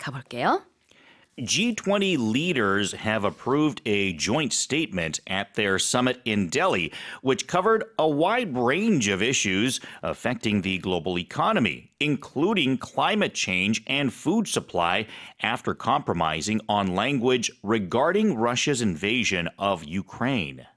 가볼게요. G20 leaders have approved a joint statement at their summit in Delhi, which covered a wide range of issues affecting the global economy, including climate change and food supply, after compromising on language regarding Russia's invasion of Ukraine.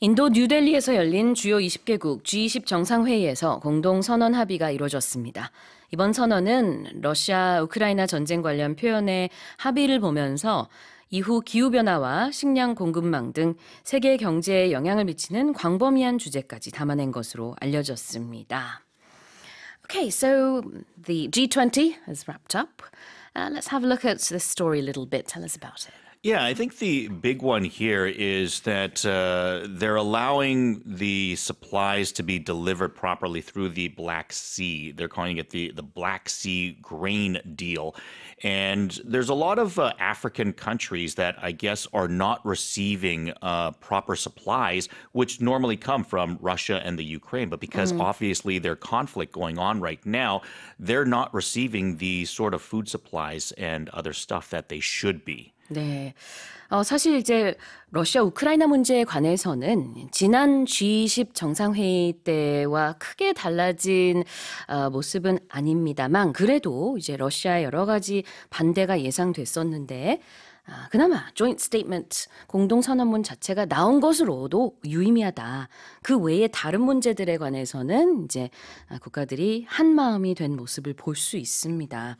인도 뉴델리에서 열린 주요 20개국 G20 정상회의에서 공동 선언 합의가 이루어졌습니다. 이번 선언은 러시아 우크라이나 전쟁 관련 표현의 합의를 보면서 이후 기후변화와 식량 공급망 등 세계 경제에 영향을 미치는 광범위한 주제까지 담아낸 것으로 알려졌습니다. Okay, so the G20 has wrapped up. Uh, let's have a look at this story a little bit. Tell us about it. Yeah, I think the big one here is that uh, they're allowing the supplies to be delivered properly through the Black Sea. They're calling it the, the Black Sea Grain Deal. And there's a lot of uh, African countries that I guess are not receiving uh, proper supplies, which normally come from Russia and the Ukraine. But because obviously there's conflict going on right now, they're not receiving the sort of food supplies and other stuff that they should be. 네. 어, 사실 이제 러시아 우크라이나 문제에 관해서는 지난 G20 정상회의 때와 크게 달라진 어, 모습은 아닙니다만 그래도 이제 러시아의 여러 가지 반대가 예상됐었는데 아, 그나마 joint statement 공동 선언문 자체가 나온 것으로도 유의미하다. 그 외에 다른 문제들에 관해서는 이제 아, 국가들이 한 마음이 된 모습을 볼 수 있습니다.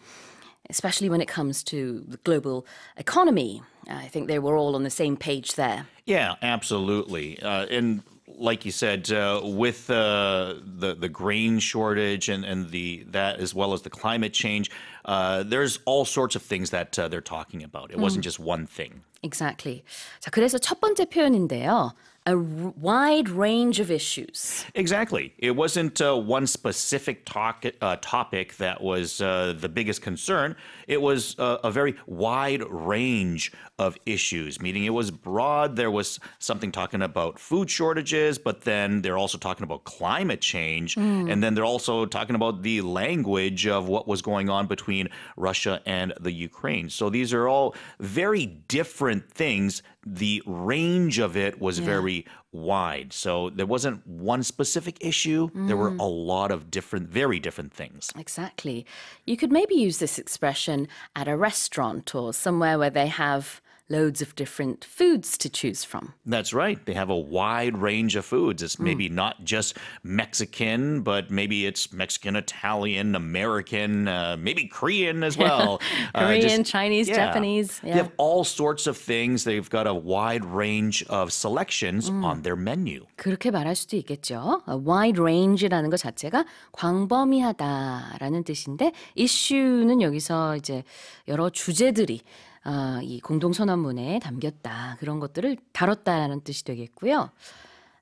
Especially when it comes to the global economy. I think they were all on the same page there. Yeah, absolutely. Uh, and like you said, uh, with uh, the the grain shortage and, and the that as well as the climate change, uh, there's all sorts of things that uh, they're talking about. It wasn't just one thing. Exactly. 자, 그래서 첫 번째 표현인데요. A r- wide range of issues. Exactly. It wasn't uh, one specific talk, uh, topic that was uh, the biggest concern. It was uh, a very wide range of issues, meaning it was broad. There was something talking about food shortages, but then they're also talking about climate change. And then they're also talking about the language of what was going on between Russia and the Ukraine. So these are all very different things. The range of it was very wide. So there wasn't one specific issue. There were mm. a lot of different, very different things. Exactly. You could maybe use this expression at a restaurant or somewhere where they have loads of different foods to choose from. That's right. They have a wide range of foods. It's maybe not just Mexican, but maybe it's Mexican, Italian, American, uh, maybe Korean as well. Uh, Korean, just- Chinese, yeah. Japanese. They have all sorts of things. They've got a wide range of selections on their menu. 그렇게 말할 수도 있겠죠. A wide range라는 것 자체가 광범위하다라는 뜻인데 issue는 여기서 이제 여러 주제들이 어, 이 공동선언문에 담겼다 그런 것들을 다뤘다라는 뜻이 되겠고요.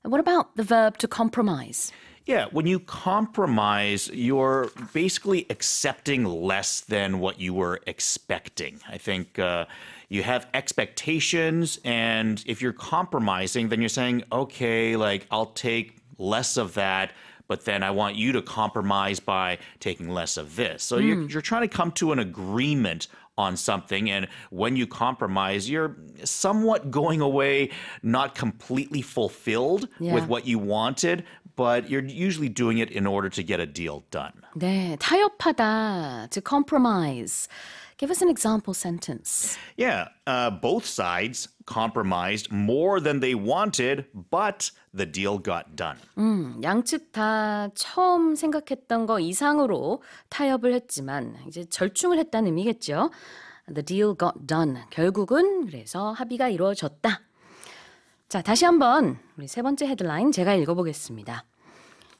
What about the verb to compromise? Yeah, when you compromise, you're basically accepting less than what you were expecting. I think uh, you have expectations, and if you're compromising, then you're saying, okay, like I'll take less of that. But then I want you to compromise by taking less of this. So you're, you're trying to come to an agreement on something. And when you compromise, you're somewhat going away not completely fulfilled Yeah. with what you wanted, but you're usually doing it in order to get a deal done. 네, 타협하다, to compromise. Give us an example sentence. Yeah, uh, both sides compromised more than they wanted, but the deal got done. 양측 다 처음 생각했던 거 이상으로 타협을 했지만 이제 절충을 했다는 의미겠죠. The deal got done. 결국은 그래서 합의가 이루어졌다. 자, 다시 한번 우리 세 번째 헤드라인 제가 읽어보겠습니다.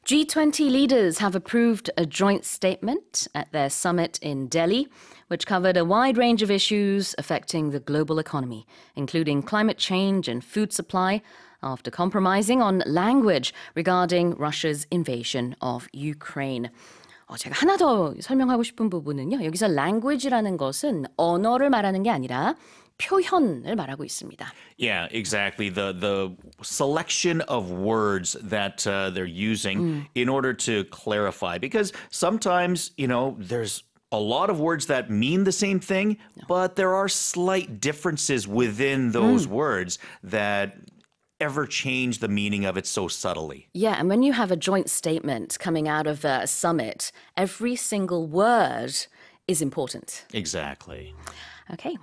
G20 leaders have approved a joint statement at their summit in Delhi, which covered a wide range of issues affecting the global economy, including climate change and food supply, after compromising on language regarding Russia's invasion of Ukraine. 어, 제가 하나 더 설명하고 싶은 부분은요. 여기서 language라는 것은 언어를 말하는 게 아니라 표현을 말하고 있습니다. Yeah, exactly. The the selection of words that uh, they're using in order to clarify, because sometimes you know there's a lot of words that mean the same thing, but there are slight differences within those words that ever change the meaning of it so subtly. Yeah, and when you have a joint statement coming out of a summit, every single word is important. Exactly. Okay,